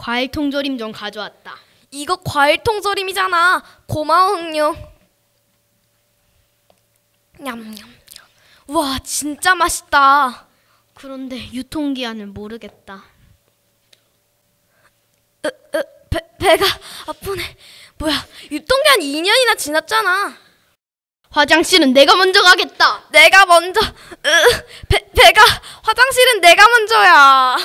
과일 통조림 좀 가져왔다. 이거 과일 통조림이잖아. 고마워 흥룡. 냠냠. 와 진짜 맛있다. 그런데 유통기한을 모르겠다. 으, 으, 배, 배가 아프네. 뭐야 유통기한 2년이나 지났잖아. 화장실은 내가 먼저 가겠다. 내가 먼저. 으, 배, 배가 화장실은 내가 먼저야.